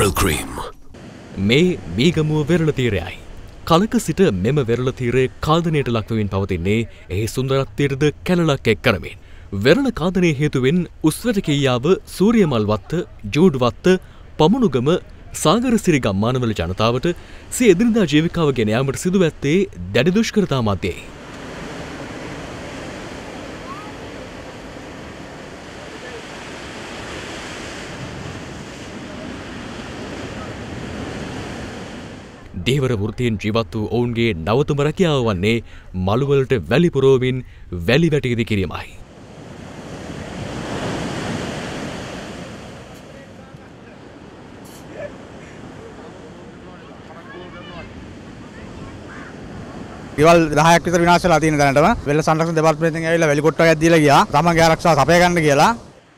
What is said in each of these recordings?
Brill Cream. මේ මීගමුව වෙරළ තීරයයි. කලක සිට මෙම වෙරළ තීරය කාදනයට ලක්වමින් පවතින්නේ එහි සුන්දරත්වයටද කැලලක් එක් කරමින්. වෙරණ කාදනය හේතුවෙන් උස්වැටකීයාව සූරියමල්වත්ත ජූඩ්වත්ත පමුණුගම සාගර සිරි ගම්මානවල ජනතාවට සිය එදිරිදා ජීවිකාව ගෙන යාමට සිදුව ඇත්තේ දැඩි දුෂ්කරතා මධ්‍යයේ. දේවර වෘතියෙන් ජීවත් වූ ඔවුන්ගේ නවතුම රැකියාව වන්නේ මළුවලට වැලිපුරෝවින් වැලි වැටිදි කිරීමයි. ගෙවල් 10ක් විතර විනාශ වෙලා තියෙන දැනටම වෙල්ල සංරක්ෂණ දෙපාර්තමේන්තෙන් ඇවිල්ලා වෙලිකොට්ටුවක් දීලා ගියා. තමන්ගේ ආරක්ෂාව සපය ගන්න කියලා.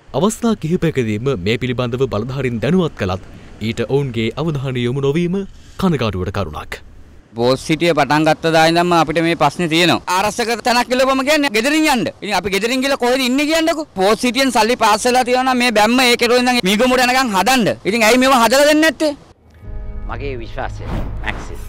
අවස්ථා කිහිපයකදීම මේ පිළිබඳව බලධාරින් දැනුවත් කළත් ඊට ඔවුන්ගේ අවධානය යොමු නොවීම කනගාටුවට කරුණක්. බෝස් සිටිය පටන් ගත්ත දා ඉඳන්ම අපිට මේ ප්‍රශ්නේ තියෙනවා. ආරක්ෂක තැනක් කිලපම කියන්නේ ගෙදරින් යන්න. ඉතින් අපි ගෙදරින් ගිහලා කොහෙද ඉන්නේ කියන්නකෝ. බෝස් සිටියෙන් සල්ලි පාස් වෙලා තියෙනවා මේ බැම්ම ඒකේ ඉඳන් මීගමුඩ යනකම් හදන්න. ඉතින් ඇයි මේව හදලා දෙන්නේ නැත්තේ? මගේ විශ්වාසය මැක්සිස්